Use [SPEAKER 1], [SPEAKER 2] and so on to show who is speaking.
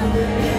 [SPEAKER 1] Amém.